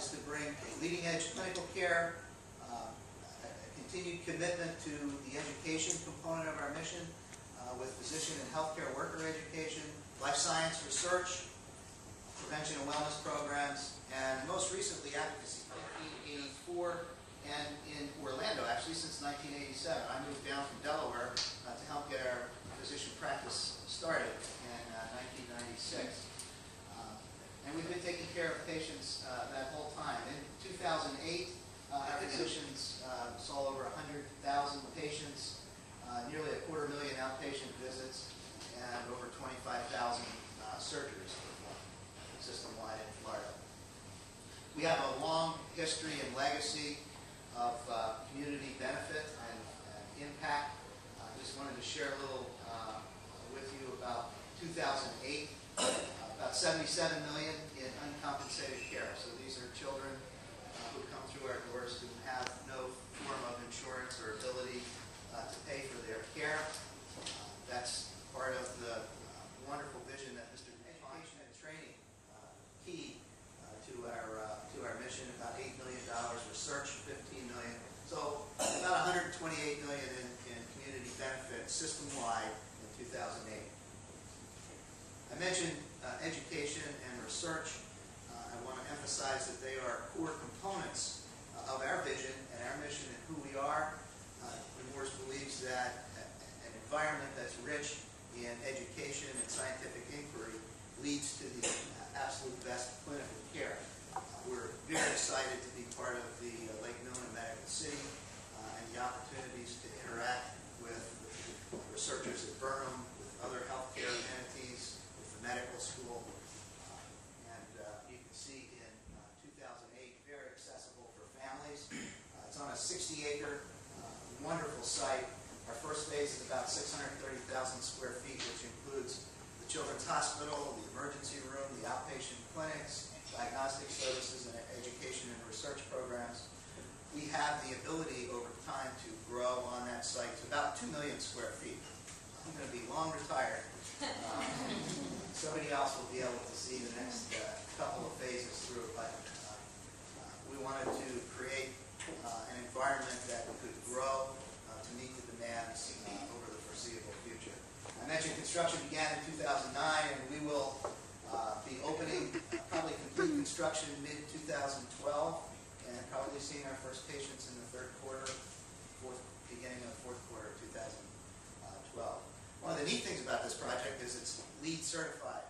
is to bring leading-edge clinical care, uh, a a continued commitment to the education component of our mission uh, with physician and healthcare worker education, life science research, prevention and wellness programs, and most recently advocacy. 1984, and in Orlando, actually, since 1987. I moved down from Delaware uh, to help get our physician practice started in uh, 1996. Uh, And we've been taking care of patients uh, that whole time. In 2008, uh, our physicians uh, saw over 100,000 patients, uh, nearly a quarter million outpatient visits, and over 25,000 uh, surgeries performed system-wide in Florida. We have a long history and legacy of uh, community benefit and and impact. I just wanted to share a little uh, with you about 2008, uh, about 77 million in uncompensated care. So these are children uh, who come through our doors who have no form of insurance or ability uh, to pay for their care. Uh, That's part of the uh, wonderful vision that Mr. Education and training, uh, key uh, to our, uh, to our mission, about $8 million, research 15 million. So about 128 million in, in community benefits system-wide in 2008. I mentioned uh, education and research. Uh, I want to emphasize that they are core components uh, of our vision and our mission and who we are. Uh, Nemours believes that an environment that's rich in education and scientific inquiry leads to the absolute best clinical care. Uh, We're very excited to be part of the uh, Lake Nona Medical City uh, and the opportunities to interact with researchers at Burnham, with other healthcare entities, with the medical school. Uh, And uh, you can see in uh, 2008, very accessible for families. Uh, It's on a 60-acre, wonderful site. Our first phase is about 630,000 square feet, which includes the Children's Hospital, the emergency room, the outpatient clinics, diagnostic services, and education and research have the ability over time to grow on that site to about 2 million square feet. I'm going to be long retired. Um, Somebody else will be able to see the next uh, couple of phases through it, but uh, uh, we wanted to create uh, an environment that could grow uh, to meet the demands uh, over the foreseeable future. I mentioned construction began in 2009, and we will be opening, probably complete construction mid-2012, and probably seeing our first patients in the third quarter, fourth, beginning of the fourth quarter of 2012. Uh, One of the neat things about this project is it's LEED certified